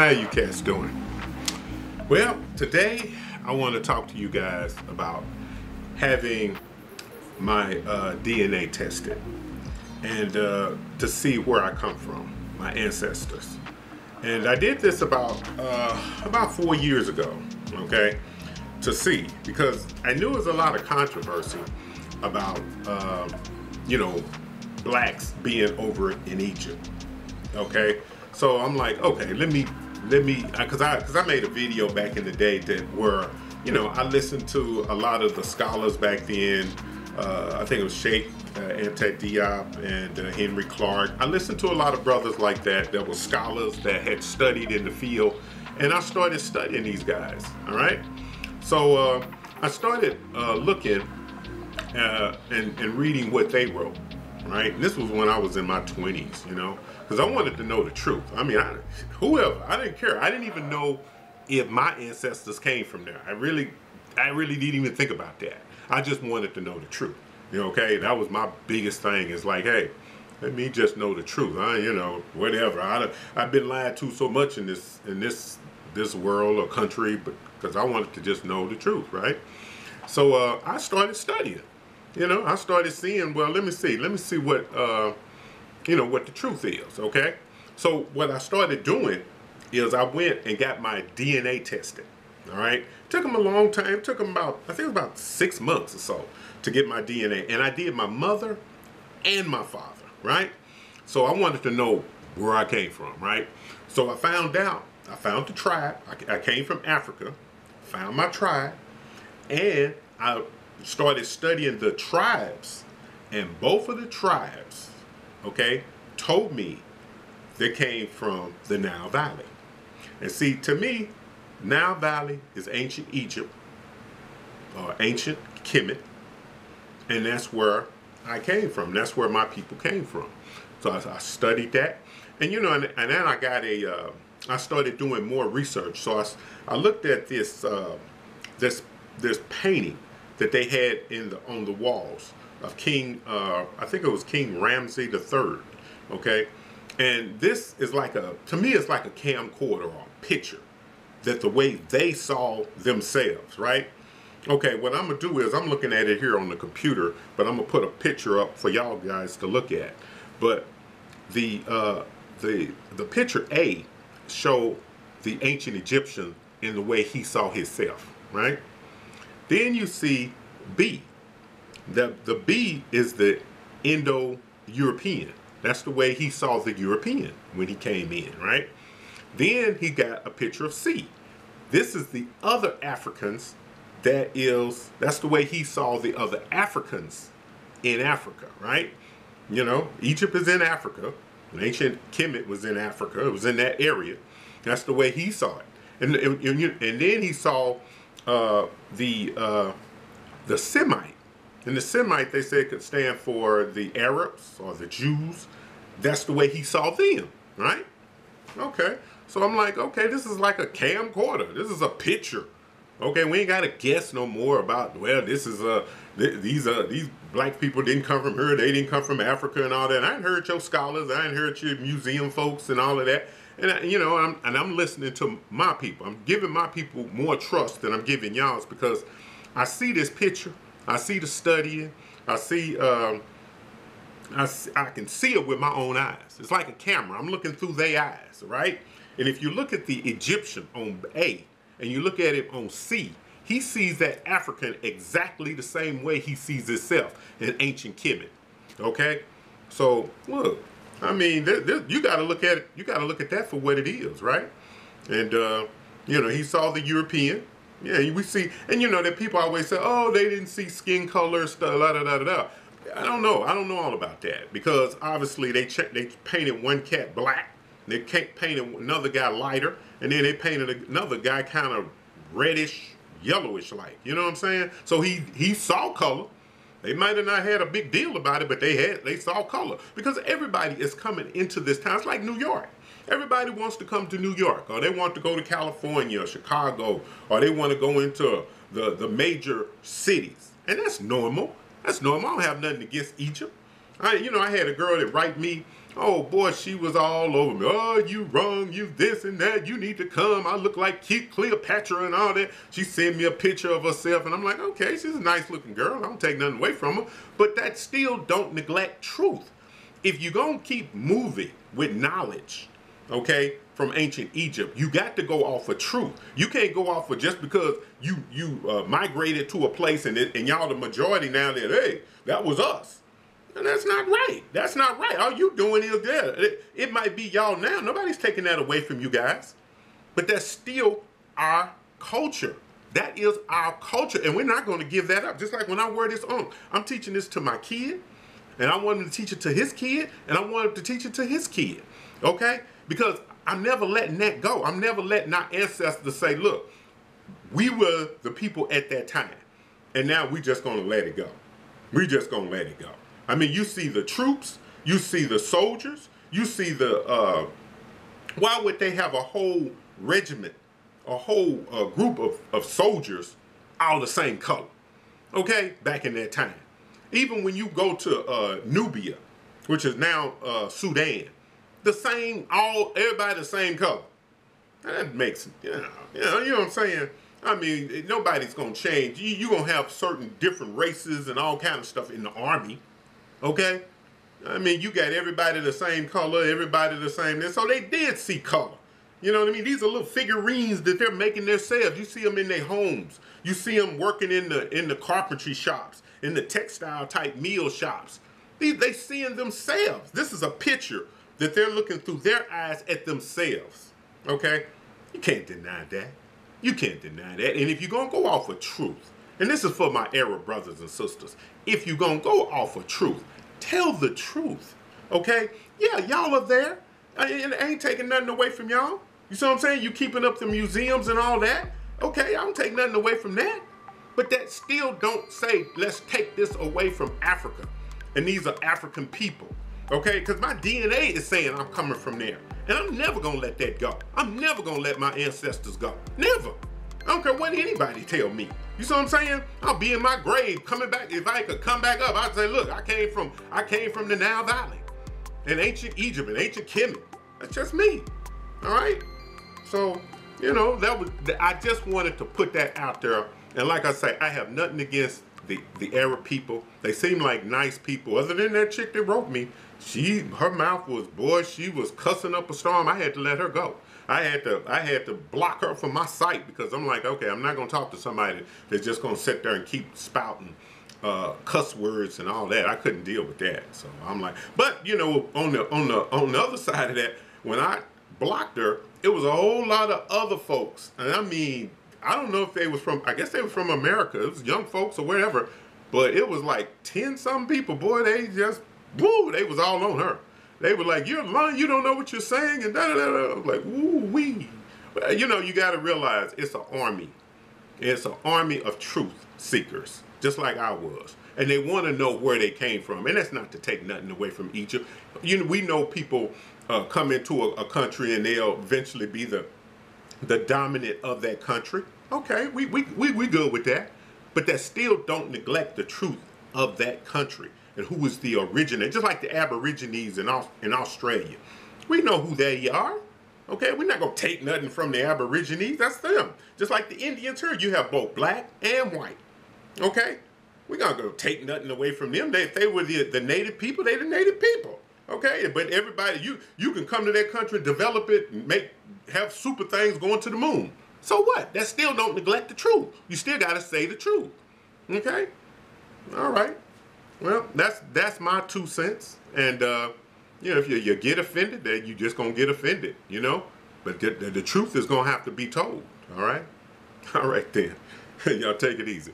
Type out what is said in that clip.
How you cats doing? Well, today I want to talk to you guys about having my uh, DNA tested and uh, to see where I come from, my ancestors. And I did this about uh, about four years ago, okay, to see because I knew there was a lot of controversy about, uh, you know, blacks being over in Egypt, okay. So I'm like, okay, let me let me because I because I made a video back in the day that where you know I listened to a lot of the scholars back then. Uh, I think it was Cheikh uh, Diop and uh, Henry Clarke. I listened to a lot of brothers like that that were scholars that had studied in the field, and I started studying these guys. All right, so uh, I started uh, looking uh, and, and reading what they wrote. Right, and this was when I was in my 20s, you know because I wanted to know the truth. I mean, I, whoever, I didn't care. I didn't even know if my ancestors came from there. I really, I really didn't even think about that. I just wanted to know the truth. You know, okay, that was my biggest thing. Is like, hey, let me just know the truth. I, you know, whatever. I, I've been lied to so much in this in this this world or country, but because I wanted to just know the truth, right? So uh, I started studying. You know, I started seeing. Well, let me see. Let me see what. Uh, you know, what the truth is, okay? So what I started doing is I went and got my DNA tested, all right? Took them a long time, took them about, I think it was about six months or so to get my DNA. And I did my mother and my father, right? So I wanted to know where I came from, right? So I found out, I found the tribe, I, I came from Africa, found my tribe, and I started studying the tribes, and both of the tribes okay, told me they came from the Nile Valley. And see, to me, Nile Valley is ancient Egypt, or ancient Kemet, and that's where I came from. That's where my people came from. So I, I studied that, and you know, and, and then I got a, uh, I started doing more research. So I, I looked at this, uh, this, this painting that they had in the on the walls of King, uh, I think it was King Ramses III, okay? And this is like a, to me, it's like a camcorder or a picture that the way they saw themselves, right? Okay, what I'm gonna do is I'm looking at it here on the computer, but I'm gonna put a picture up for y'all guys to look at. But the uh, the the picture A show the ancient Egyptian in the way he saw himself, right? Then you see B, the, the B is the Indo-European. That's the way he saw the European when he came in, right? Then he got a picture of C. This is the other Africans that is, that's the way he saw the other Africans in Africa, right? You know, Egypt is in Africa. Ancient Kemet was in Africa. It was in that area. That's the way he saw it. And, and, and then he saw uh, the, uh, the Semite and the Semite, they said, could stand for the Arabs or the Jews. That's the way he saw them, right? Okay. So I'm like, okay, this is like a camcorder. This is a picture. Okay, we ain't got to guess no more about, well, this is, uh, th these, uh, these black people didn't come from here. They didn't come from Africa and all that. I ain't heard your scholars. I ain't heard your museum folks and all of that. And, I, you know, I'm, and I'm listening to my people. I'm giving my people more trust than I'm giving y'all's because I see this picture I see the studying. I see, um, I, I can see it with my own eyes. It's like a camera. I'm looking through their eyes, right? And if you look at the Egyptian on A and you look at it on C, he sees that African exactly the same way he sees himself in ancient Kemet. Okay? So, look, I mean, you got to look at it. You got to look at that for what it is, right? And, uh, you know, he saw the European. Yeah, we see, and you know that people always say, "Oh, they didn't see skin color, stuff, da da da da da." I don't know. I don't know all about that because obviously they they painted one cat black, they painted another guy lighter, and then they painted another guy kind of reddish, yellowish like. You know what I'm saying? So he he saw color. They might have not had a big deal about it, but they had they saw color because everybody is coming into this town. It's like New York. Everybody wants to come to New York, or they want to go to California, or Chicago, or they want to go into the, the major cities. And that's normal. That's normal. I don't have nothing against Egypt. I, you know, I had a girl that write me Oh boy, she was all over me. Oh, you wrong, you this and that. You need to come. I look like Cleopatra and all that. She sent me a picture of herself, and I'm like, okay, she's a nice looking girl. I don't take nothing away from her. But that still don't neglect truth. If you're gonna keep moving with knowledge, okay, from ancient Egypt, you got to go off of truth. You can't go off of just because you you uh, migrated to a place and it, and y'all the majority now that hey that was us. And that's not right. That's not right. All you doing is there. It, it might be y'all now. Nobody's taking that away from you guys. But that's still our culture. That is our culture. And we're not going to give that up. Just like when I wear this on, I'm teaching this to my kid. And I want him to teach it to his kid. And I want him to teach it to his kid. Okay? Because I'm never letting that go. I'm never letting our ancestors say, look, we were the people at that time. And now we're just going to let it go. We're just going to let it go. I mean, you see the troops, you see the soldiers, you see the, uh, why would they have a whole regiment, a whole uh, group of, of soldiers all the same color? Okay, back in that time. Even when you go to uh, Nubia, which is now uh, Sudan, the same, all, everybody the same color. That makes, you know, you know, you know what I'm saying? I mean, nobody's going to change. You're you going to have certain different races and all kind of stuff in the army. Okay? I mean, you got everybody the same color, everybody the same. So they did see color. You know what I mean? These are little figurines that they're making themselves. You see them in their homes. You see them working in the in the carpentry shops, in the textile type meal shops. These they seeing themselves. This is a picture that they're looking through their eyes at themselves. Okay? You can't deny that. You can't deny that. And if you're gonna go off of truth, and this is for my Arab brothers and sisters, if you're gonna go off of truth, tell the truth. Okay? Yeah, y'all are there. And ain't taking nothing away from y'all. You see what I'm saying? You keeping up the museums and all that. Okay, I don't take nothing away from that. But that still don't say, let's take this away from Africa. And these are African people. Okay? Because my DNA is saying I'm coming from there. And I'm never gonna let that go. I'm never gonna let my ancestors go. Never. I don't care what anybody tell me. You see what I'm saying? I'll be in my grave coming back. If I could come back up, I'd say, look, I came from I came from the Nile Valley in ancient Egypt and ancient Kemet. That's just me. All right? So, you know, that was I just wanted to put that out there. And like I say, I have nothing against the, the Arab people. They seem like nice people. Other than that chick that wrote me, she her mouth was boy, she was cussing up a storm. I had to let her go. I had to I had to block her from my site because I'm like, okay, I'm not gonna talk to somebody that's just gonna sit there and keep spouting uh, cuss words and all that. I couldn't deal with that. So I'm like, but you know, on the on the on the other side of that, when I blocked her, it was a whole lot of other folks, and I mean, I don't know if they was from, I guess they were from America. It was young folks or whatever, but it was like ten some people. Boy, they just woo, they was all on her. They were like, "You're lying. You don't know what you're saying," and da da da. I was like, "Woo wee." You know, you got to realize it's an army. It's an army of truth seekers, just like I was, and they want to know where they came from. And that's not to take nothing away from Egypt. You know, we know people uh, come into a, a country and they'll eventually be the the dominant of that country. Okay, we we we, we good with that, but that still don't neglect the truth of that country and who was the originator, just like the Aborigines in, in Australia. We know who they are. Okay, we're not going to take nothing from the Aborigines. That's them. Just like the Indians here, you have both black and white. Okay? We're going to go take nothing away from them. They, if they were the, the native people, they the native people. Okay? But everybody, you you can come to that country, develop it, make have super things going to the moon. So what? That still don't neglect the truth. You still got to say the truth. Okay? All right. Well, that's that's my two cents. And uh, you know, if you, you get offended, then you just gonna get offended. You know, but the, the, the truth is gonna have to be told. All right. All right then. Y'all take it easy.